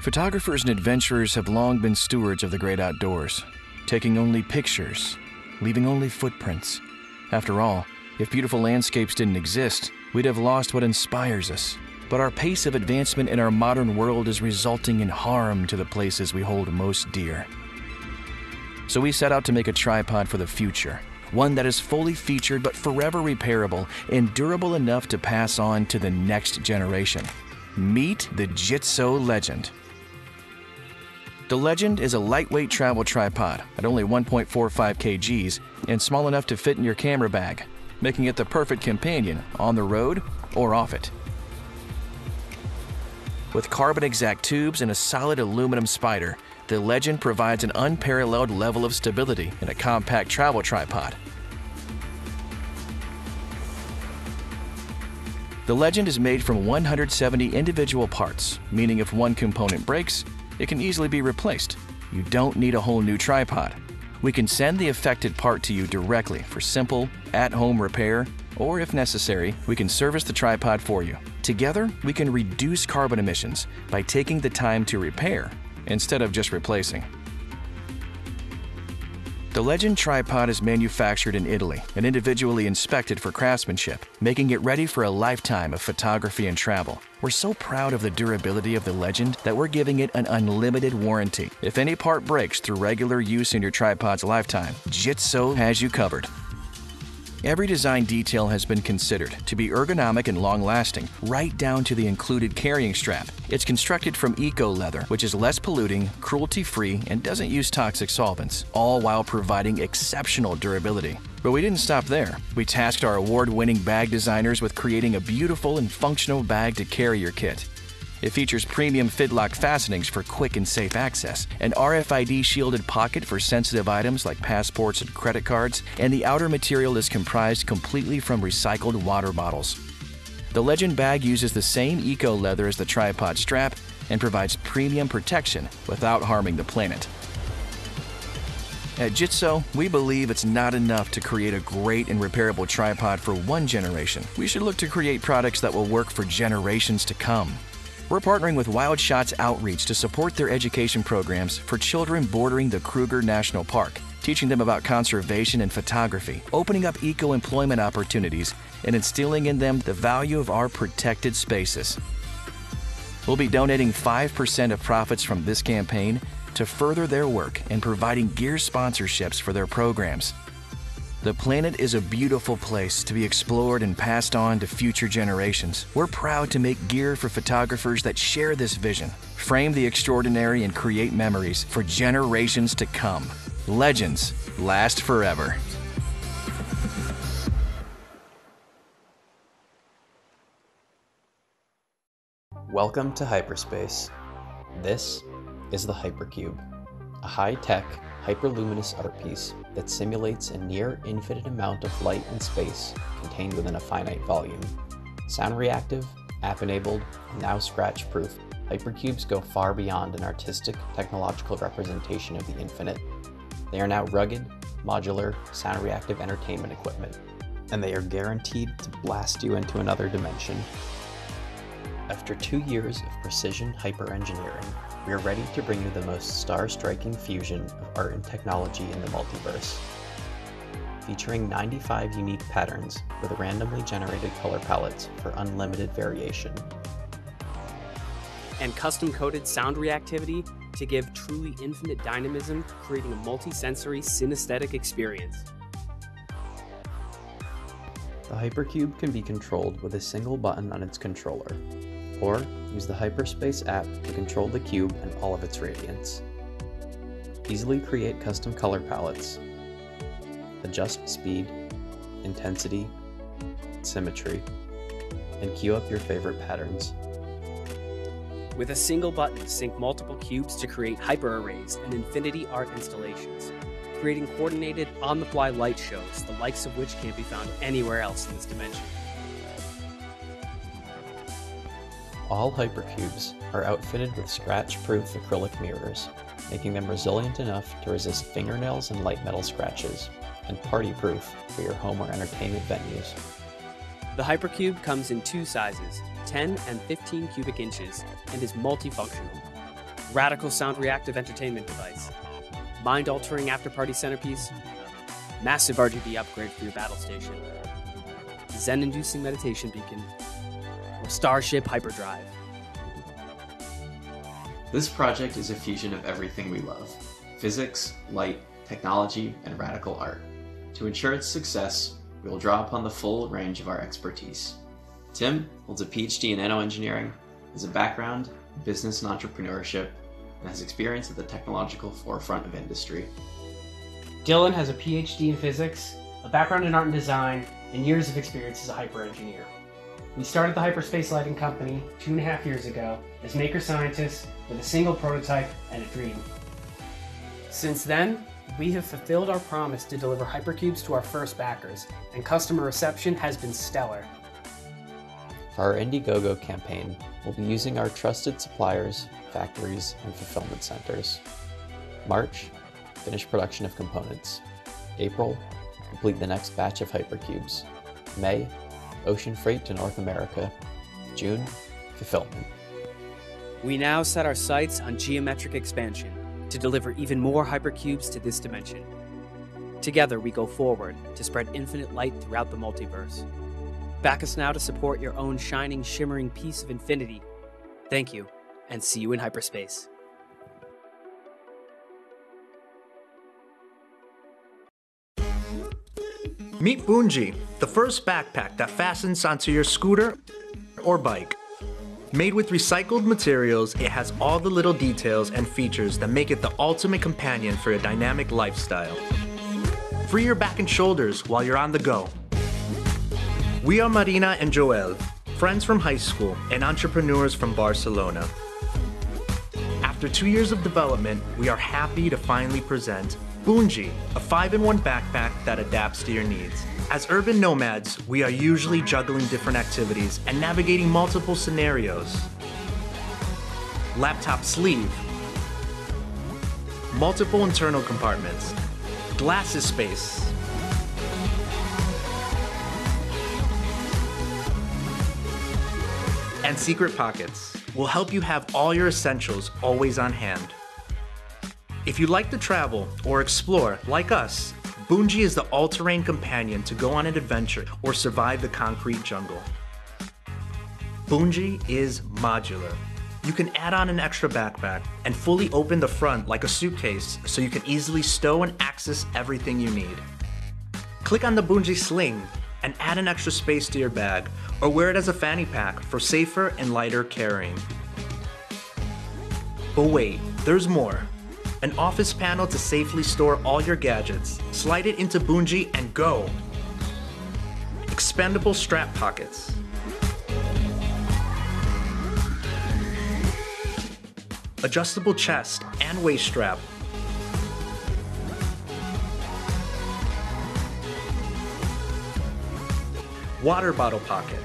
Photographers and adventurers have long been stewards of the great outdoors, taking only pictures, leaving only footprints. After all, if beautiful landscapes didn't exist, we'd have lost what inspires us. But our pace of advancement in our modern world is resulting in harm to the places we hold most dear. So we set out to make a tripod for the future, one that is fully featured but forever repairable and durable enough to pass on to the next generation. Meet the Gitzo Legend. The Legend is a lightweight travel tripod at only 1.45 kgs and small enough to fit in your camera bag, making it the perfect companion on the road or off it. With carbon exact tubes and a solid aluminum spider, the Legend provides an unparalleled level of stability in a compact travel tripod. The Legend is made from 170 individual parts, meaning if one component breaks, it can easily be replaced. You don't need a whole new tripod. We can send the affected part to you directly for simple, at home repair, or if necessary, we can service the tripod for you. Together, we can reduce carbon emissions by taking the time to repair instead of just replacing. The Legend tripod is manufactured in Italy and individually inspected for craftsmanship, making it ready for a lifetime of photography and travel. We're so proud of the durability of the Legend that we're giving it an unlimited warranty. If any part breaks through regular use in your tripod's lifetime, Gitzo has you covered. Every design detail has been considered to be ergonomic and long lasting, right down to the included carrying strap. It's constructed from eco leather, which is less polluting, cruelty free, and doesn't use toxic solvents, all while providing exceptional durability. But we didn't stop there. We tasked our award winning bag designers with creating a beautiful and functional bag to carry your kit. It features premium Fidlock fastenings for quick and safe access, an RFID shielded pocket for sensitive items like passports and credit cards, and the outer material is comprised completely from recycled water bottles. The Legend bag uses the same eco leather as the tripod strap and provides premium protection without harming the planet. At Gitzo, we believe it's not enough to create a great and repairable tripod for one generation. We should look to create products that will work for generations to come. We're partnering with Wild Shots Outreach to support their education programs for children bordering the Kruger National Park, teaching them about conservation and photography, opening up eco employment opportunities, and instilling in them the value of our protected spaces. We'll be donating 5% of profits from this campaign to further their work and providing gear sponsorships for their programs. The planet is a beautiful place to be explored and passed on to future generations. We're proud to make gear for photographers that share this vision, frame the extraordinary, and create memories for generations to come. Legends last forever. Welcome to hyperspace. This is the Hypercube, a high tech, hyperluminous art piece that simulates a near infinite amount of light and space contained within a finite volume. Sound reactive, app enabled, now scratch proof, hypercubes go far beyond an artistic, technological representation of the infinite. They are now rugged, modular, sound reactive entertainment equipment, and they are guaranteed to blast you into another dimension. After two years of precision hyper engineering, we are ready to bring you the most star striking fusion of art and technology in the multiverse. Featuring 95 unique patterns with randomly generated color palettes for unlimited variation. And custom coded sound reactivity to give truly infinite dynamism, creating a multi-sensory synesthetic experience. The Hypercube can be controlled with a single button on its controller, or use the Hyperspace app to control the cube and all of its radiance. Easily create custom color palettes, adjust speed, intensity, symmetry, and queue up your favorite patterns. With a single button, sync multiple cubes to create hyper arrays and infinity art installations, creating coordinated on the fly light shows, the likes of which can't be found anywhere else in this dimension. All hypercubes are outfitted with scratch-proof acrylic mirrors, making them resilient enough to resist fingernails and light metal scratches, and party-proof for your home or entertainment venues. The Hypercube comes in two sizes, 10 and 15 cubic inches, and is multifunctional. radical sound reactive entertainment device, mind altering after party centerpiece, massive RGB upgrade for your battle station, Zen inducing meditation beacon, or Starship hyperdrive. This project is a fusion of everything we love physics, light, technology, and radical art. To ensure its success, we will draw upon the full range of our expertise. Tim holds a PhD in nanoengineering, has a background in business and entrepreneurship, and has experience at the technological forefront of industry. Dylan has a PhD in physics, a background in art and design, and years of experience as a hyper engineer. We started the Hyperspace Lighting Company two and a half years ago as maker scientists with a single prototype and a dream. Since then, we have fulfilled our promise to deliver hypercubes to our first backers, and customer reception has been stellar. For our Indiegogo campaign, we'll be using our trusted suppliers, factories, and fulfillment centers. March, finish production of components. April, complete the next batch of hypercubes. May, ocean freight to North America. June, fulfillment. We now set our sights on geometric expansion to deliver even more hypercubes to this dimension. Together, we go forward to spread infinite light throughout the multiverse. Back us now to support your own shining, shimmering piece of infinity. Thank you, and see you in hyperspace. Meet Bunji, the first backpack that fastens onto your scooter or bike. Made with recycled materials, it has all the little details and features that make it the ultimate companion for a dynamic lifestyle. Free your back and shoulders while you're on the go. We are Marina and Joel, friends from high school and entrepreneurs from Barcelona. After two years of development, we are happy to finally present Bunji, a 5-in-1 backpack that adapts to your needs. As urban nomads, we are usually juggling different activities and navigating multiple scenarios. Laptop sleeve, multiple internal compartments, glasses space, and secret pockets will help you have all your essentials always on hand. If you like to travel or explore, like us, Bunji is the all-terrain companion to go on an adventure or survive the concrete jungle. Bunji is modular. You can add on an extra backpack and fully open the front like a suitcase so you can easily stow and access everything you need. Click on the Bunji sling and add an extra space to your bag or wear it as a fanny pack for safer and lighter carrying. But wait, there's more. An office panel to safely store all your gadgets. Slide it into Bunji and go. Expendable strap pockets. Adjustable chest and waist strap. Water bottle pocket.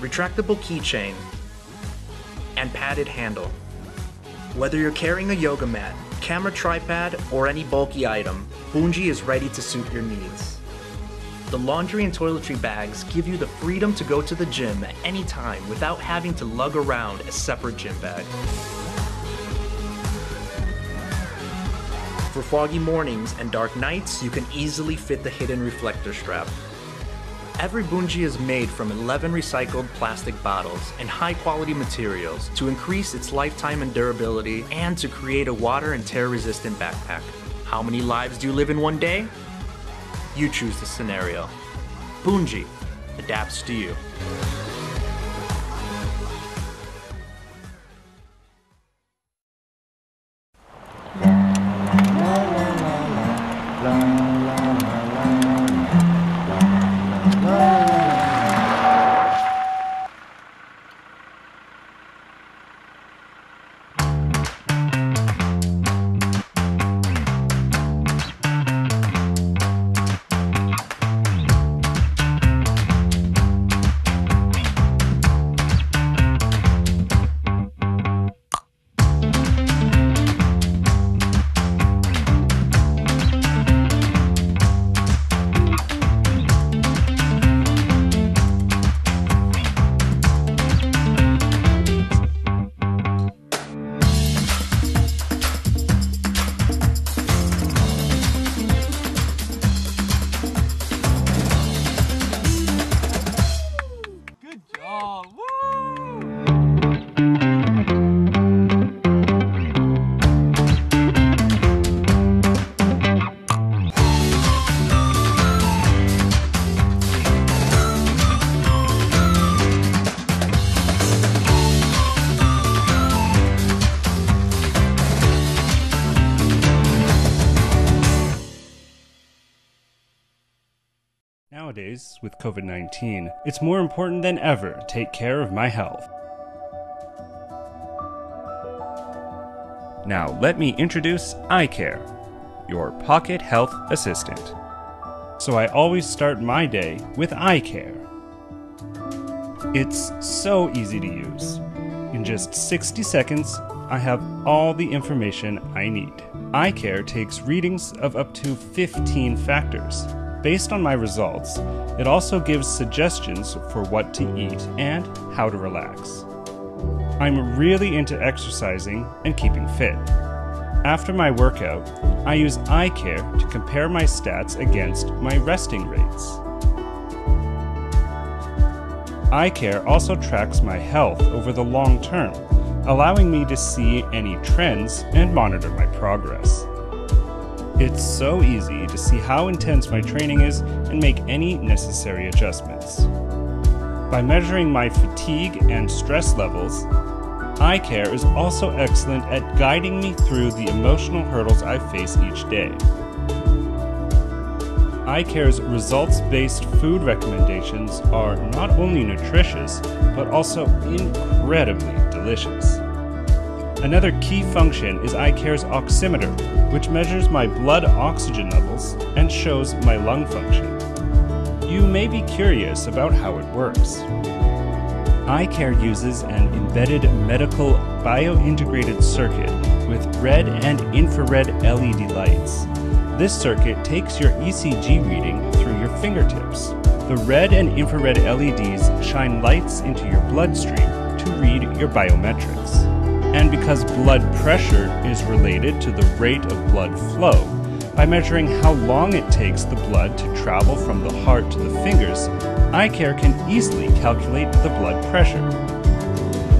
Retractable keychain and padded handle. Whether you're carrying a yoga mat, camera tripod, or any bulky item, Bunji is ready to suit your needs. The laundry and toiletry bags give you the freedom to go to the gym at any time without having to lug around a separate gym bag. For foggy mornings and dark nights, you can easily fit the hidden reflector strap. Every Bunji is made from 11 recycled plastic bottles and high quality materials to increase its lifetime and durability and to create a water and tear resistant backpack. How many lives do you live in one day? You choose the scenario. Bunji adapts to you. Nowadays, with COVID 19, it's more important than ever to take care of my health. Now, let me introduce iCare, your pocket health assistant. So, I always start my day with iCare. It's so easy to use. In just 60 seconds, I have all the information I need. iCare takes readings of up to 15 factors. Based on my results, it also gives suggestions for what to eat and how to relax. I'm really into exercising and keeping fit. After my workout, I use iCare to compare my stats against my resting rates. iCare also tracks my health over the long term, allowing me to see any trends and monitor my progress. It's so easy to see how intense my training is and make any necessary adjustments. By measuring my fatigue and stress levels, iCare is also excellent at guiding me through the emotional hurdles I face each day iCare's results based food recommendations are not only nutritious, but also incredibly delicious. Another key function is iCare's oximeter, which measures my blood oxygen levels and shows my lung function. You may be curious about how it works. iCare uses an embedded medical biointegrated circuit with red and infrared LED lights this circuit takes your ECG reading through your fingertips. The red and infrared LEDs shine lights into your bloodstream to read your biometrics. And because blood pressure is related to the rate of blood flow, by measuring how long it takes the blood to travel from the heart to the fingers, iCare can easily calculate the blood pressure.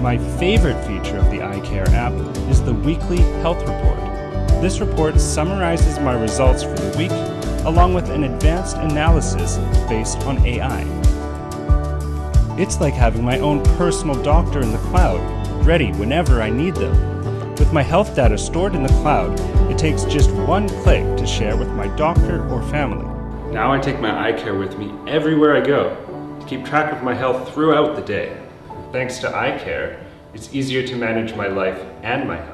My favorite feature of the iCare app is the weekly health report. This report summarizes my results for the week, along with an advanced analysis based on AI. It's like having my own personal doctor in the cloud, ready whenever I need them. With my health data stored in the cloud, it takes just one click to share with my doctor or family. Now I take my iCare with me everywhere I go to keep track of my health throughout the day. Thanks to iCare, it's easier to manage my life and my health